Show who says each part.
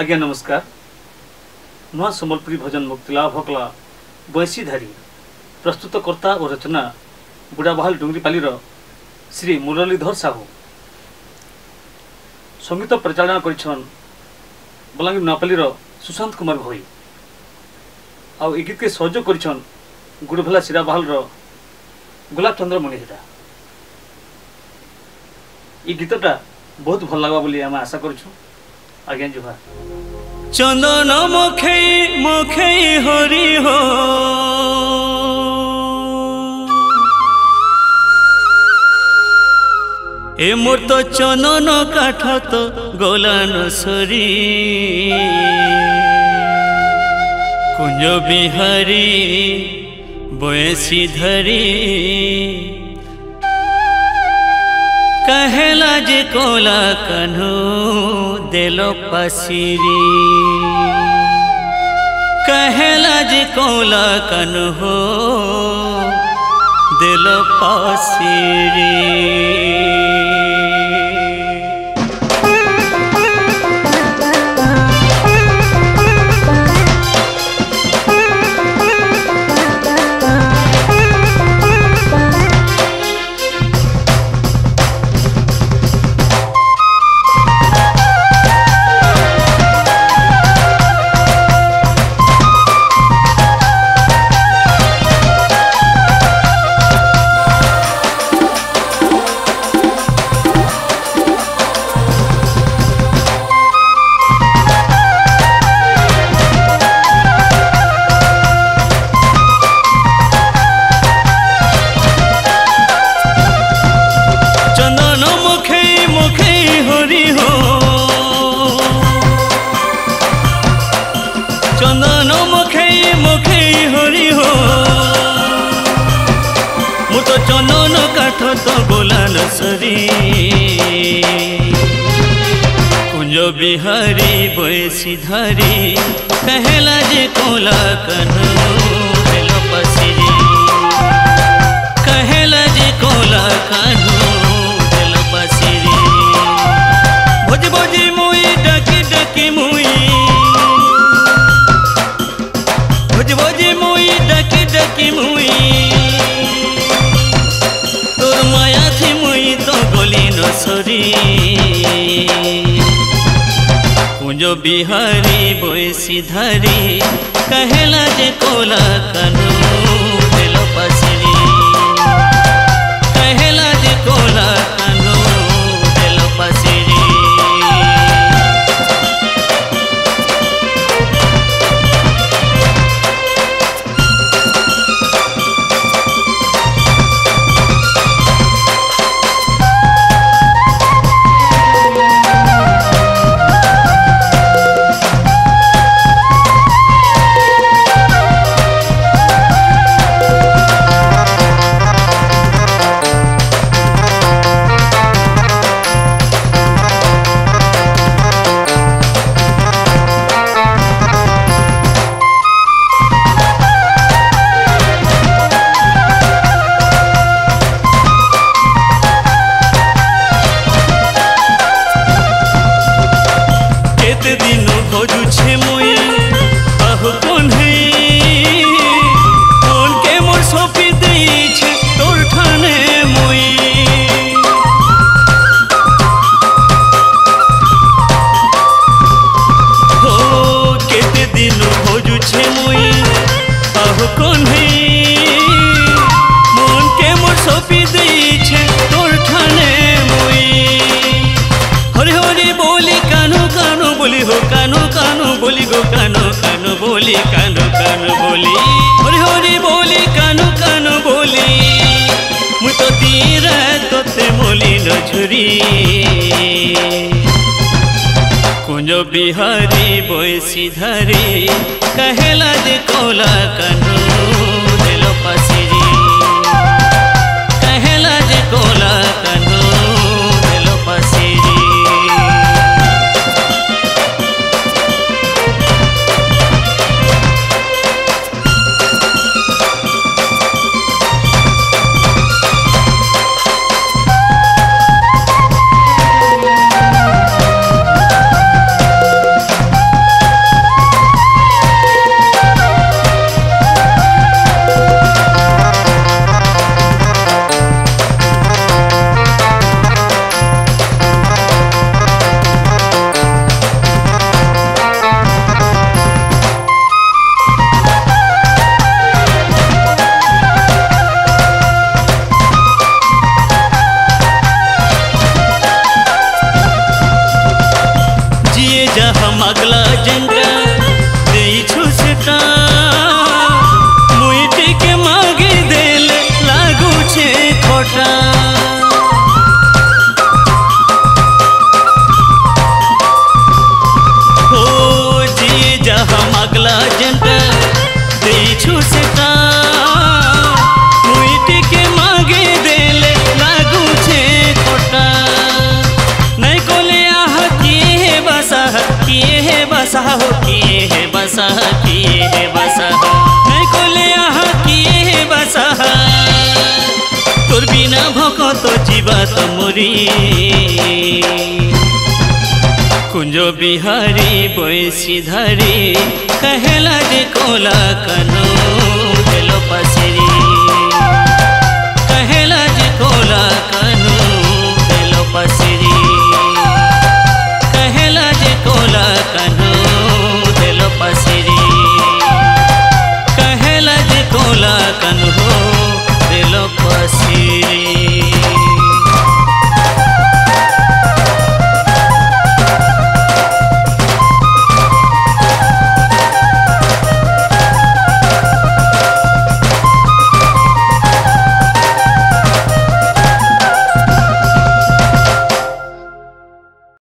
Speaker 1: ଆଜ୍ଞା ନମସ୍କାର। ନୂଆ ସମ୍ବଲପୁରୀ ଭଜନ ମୁକ୍ତିଲାଭ କଲା ବୈଶୀଧାରୀ ପ୍ରସ୍ତୁତକର୍ତ୍ତା ଓ ରଚନା ବୁଢ଼ାବାହାଲ ଡୁଙ୍ଗରିପାଲିର ଶ୍ରୀ ମୁରଲୀଧର ସାହୁ। ସଙ୍ଗୀତ ପରିଚାଳନା କରିଛନ୍ ବଲାଙ୍ଗୀର ନୂଆପାଲିର ସୁଶାନ୍ତ କୁମାର ଭୋଇ। ଆଉ ଏ ଗୀତକେ ସହଯୋଗ କରିଛନ୍ ଗୁରୁଭଲା ସିରାବାହାଲର ଗୋଲାପ ଚନ୍ଦ୍ର ମଣିହିରା ଏ ଗୀତଟା ବହୁତ ଭଲ ଲାଗ୍ବା ବୋଲି ଆମେ ଆଶା କରୁଛୁ। ଆଜ୍ଞା ଜୁହାର।
Speaker 2: ଚନ୍ଦନ ମୁଖେ ମୁଖେ ହରି ହୋ। ଏ ମୋର ତ ଚନ୍ଦନ କାଠ ତ ଗଲାନ ସରି। କୁଞ୍ଜ ବିହାରୀ ବୟସୀ ଧରି। कहेला जे कोला कन्हू देलो पसिरी। कहला जे कोला कन्हू देलो पसिरी। मुतो चलो तो बोला न बिहारी बोए सिधारी कहला जे कोला कनो हेलो पसीरी कहला जे कोला कनो हेलो पसीरी भोज भोजी मुई डकी डकी मुई भोज भोजी मुई डकी डकी मुई মায়াথি মুই তো গলি নসরি কুঞ্জ বিহারি বৈশি ধারি, কহেলা যে কোলা কানু বেল পাশিলি बिहारी बिहारी बोई सिधरी कहेला दे कनू ଯେନ୍ଟା ଦେଇଛୁ ସେଟା ମୁଇଁ ଟିକେ ମାଗିଦେଲେ ଲାଗୁଛେ ଖଟା समरी। कुंजो बिहारी बैसी धरी कहला दे कोला कर